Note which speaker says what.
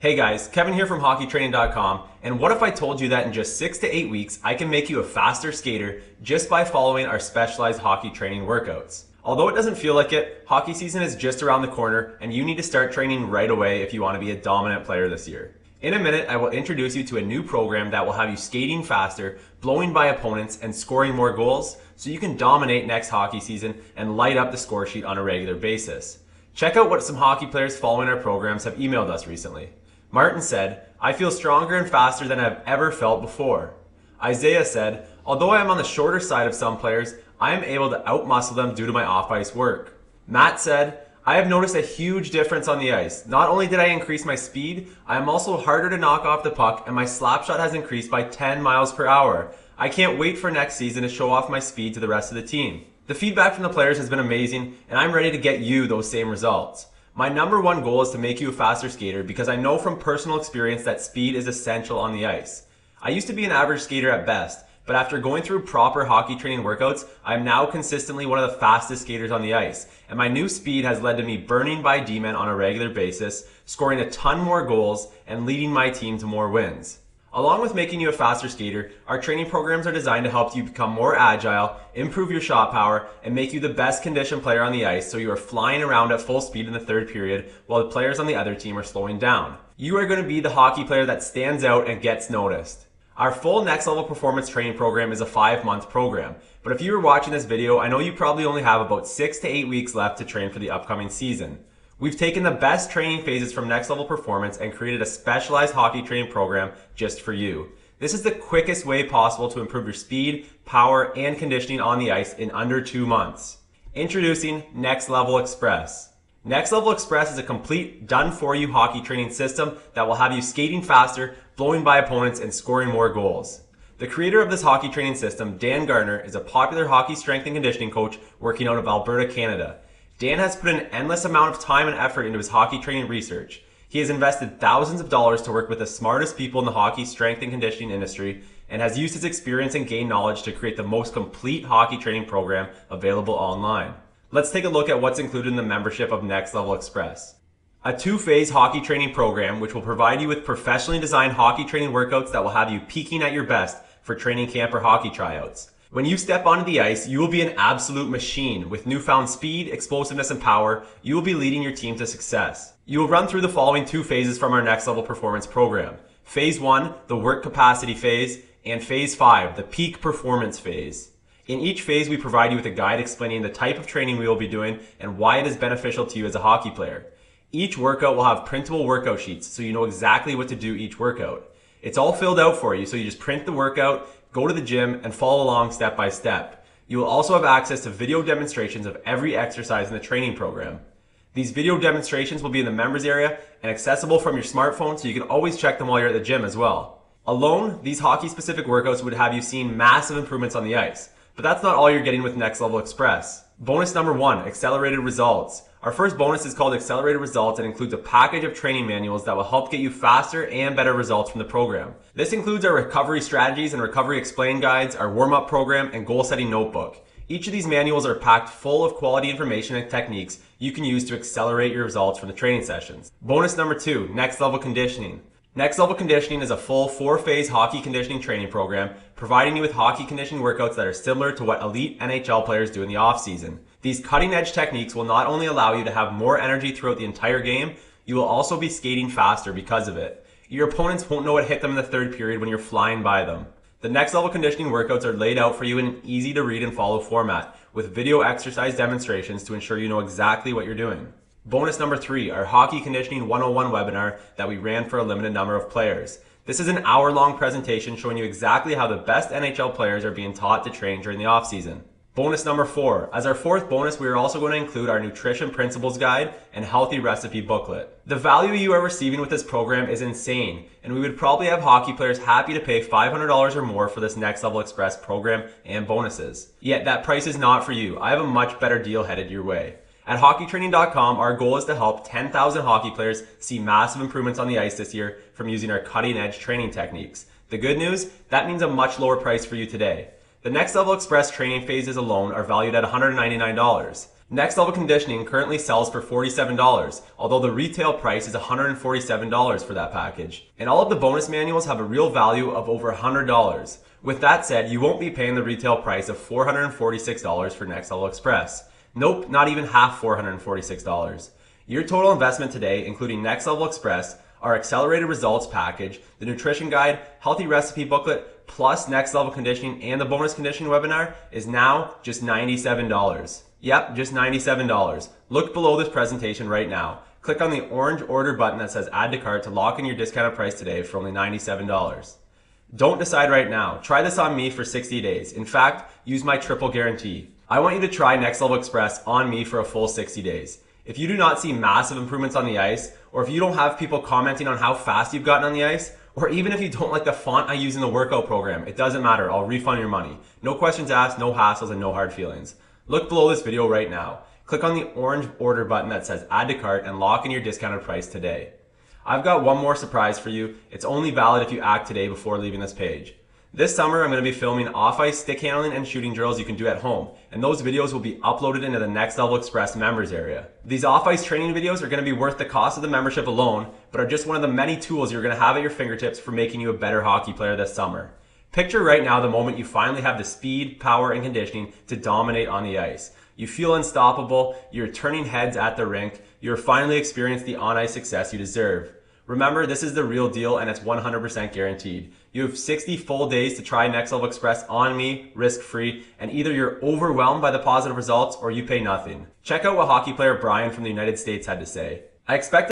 Speaker 1: Hey guys, Kevin here from hockeytraining.com, and what if I told you that in just 6 to 8 weeks I can make you a faster skater just by following our specialized hockey training workouts? Although it doesn't feel like it, hockey season is just around the corner and you need to start training right away if you want to be a dominant player this year. In a minute, I will introduce you to a new program that will have you skating faster, blowing by opponents, and scoring more goals so you can dominate next hockey season and light up the score sheet on a regular basis. Check out what some hockey players following our programs have emailed us recently. Martin said, I feel stronger and faster than I've ever felt before. Isaiah said, although I am on the shorter side of some players, I am able to outmuscle them due to my off-ice work. Matt said, I have noticed a huge difference on the ice. Not only did I increase my speed, I am also harder to knock off the puck and my slap shot has increased by 10 miles per hour. I can't wait for next season to show off my speed to the rest of the team. The feedback from the players has been amazing and I'm ready to get you those same results. My number one goal is to make you a faster skater because I know from personal experience that speed is essential on the ice. I used to be an average skater at best, but after going through proper hockey training workouts, I am now consistently one of the fastest skaters on the ice, and my new speed has led to me burning by D-men on a regular basis, scoring a ton more goals, and leading my team to more wins. Along with making you a faster skater, our training programs are designed to help you become more agile, improve your shot power, and make you the best conditioned player on the ice so you are flying around at full speed in the third period while the players on the other team are slowing down. You are going to be the hockey player that stands out and gets noticed. Our full next level performance training program is a five month program, but if you are watching this video, I know you probably only have about six to eight weeks left to train for the upcoming season. We've taken the best training phases from Next Level Performance and created a specialized hockey training program just for you. This is the quickest way possible to improve your speed, power, and conditioning on the ice in under two months. Introducing Next Level Express. Next Level Express is a complete, done for you hockey training system that will have you skating faster, blowing by opponents, and scoring more goals. The creator of this hockey training system, Dan Garner, is a popular hockey strength and conditioning coach working out of Alberta, Canada. Dan has put an endless amount of time and effort into his hockey training research. He has invested thousands of dollars to work with the smartest people in the hockey strength and conditioning industry and has used his experience and gained knowledge to create the most complete hockey training program available online. Let's take a look at what's included in the membership of Next Level Express. A two-phase hockey training program which will provide you with professionally designed hockey training workouts that will have you peaking at your best for training camp or hockey tryouts. When you step onto the ice, you will be an absolute machine. With newfound speed, explosiveness, and power, you will be leading your team to success. You will run through the following two phases from our next level performance program. Phase 1, the work capacity phase, and Phase 5, the peak performance phase. In each phase, we provide you with a guide explaining the type of training we will be doing and why it is beneficial to you as a hockey player. Each workout will have printable workout sheets so you know exactly what to do each workout. It's all filled out for you, so you just print the workout, go to the gym, and follow along step by step. You will also have access to video demonstrations of every exercise in the training program. These video demonstrations will be in the members area and accessible from your smartphone so you can always check them while you're at the gym as well. Alone, these hockey specific workouts would have you seeing massive improvements on the ice. But that's not all you're getting with Next Level Express. Bonus number one, accelerated results. Our first bonus is called Accelerated Results and includes a package of training manuals that will help get you faster and better results from the program. This includes our recovery strategies and recovery explain guides, our warm-up program, and goal setting notebook. Each of these manuals are packed full of quality information and techniques you can use to accelerate your results from the training sessions. Bonus number two, next level conditioning. Next Level Conditioning is a full four phase hockey conditioning training program, providing you with hockey conditioning workouts that are similar to what elite NHL players do in the off season. These cutting edge techniques will not only allow you to have more energy throughout the entire game, you will also be skating faster because of it. Your opponents won't know what hit them in the third period when you're flying by them. The next level conditioning workouts are laid out for you in an easy to read and follow format with video exercise demonstrations to ensure you know exactly what you're doing. Bonus number three, our Hockey Conditioning 101 webinar that we ran for a limited number of players. This is an hour long presentation showing you exactly how the best NHL players are being taught to train during the offseason. Bonus number four. As our fourth bonus, we are also going to include our Nutrition Principles Guide and Healthy Recipe Booklet. The value you are receiving with this program is insane, and we would probably have hockey players happy to pay $500 or more for this Next Level Express program and bonuses. Yet that price is not for you. I have a much better deal headed your way. At hockeytraining.com, our goal is to help 10,000 hockey players see massive improvements on the ice this year from using our cutting edge training techniques. The good news, that means a much lower price for you today. The next level express training phases alone are valued at $199. Next Level Conditioning currently sells for $47, although the retail price is $147 for that package. And all of the bonus manuals have a real value of over $100. With that said, you won't be paying the retail price of $446 for Next Level Express. Nope, not even half $446. Your total investment today, including Next Level Express, our accelerated results package, the nutrition guide, healthy recipe booklet, plus next level conditioning and the bonus conditioning webinar is now just $97. Yep, just $97. Look below this presentation right now. Click on the orange order button that says add to cart to lock in your discounted price today for only $97. Don't decide right now. Try this on me for 60 days. In fact, use my triple guarantee. I want you to try Next Level Express on me for a full 60 days. If you do not see massive improvements on the ice, or if you don't have people commenting on how fast you've gotten on the ice, or even if you don't like the font I use in the workout program, it doesn't matter. I'll refund your money. No questions asked, no hassles, and no hard feelings. Look below this video right now. Click on the orange order button that says add to cart and lock in your discounted price today. I've got one more surprise for you. It's only valid if you act today before leaving this page. This summer, I'm going to be filming off-ice stick handling and shooting drills you can do at home, and those videos will be uploaded into the Next Level Express members area. These off-ice training videos are going to be worth the cost of the membership alone, but are just one of the many tools you're going to have at your fingertips for making you a better hockey player this summer. Picture right now the moment you finally have the speed, power, and conditioning to dominate on the ice. You feel unstoppable, you're turning heads at the rink, you're finally experienced the on ice success you deserve. Remember, this is the real deal and it's 100% guaranteed. You have 60 full days to try Next Level Express on me, risk free, and either you're overwhelmed by the positive results or you pay nothing. Check out what hockey player Brian from the United States had to say. I expect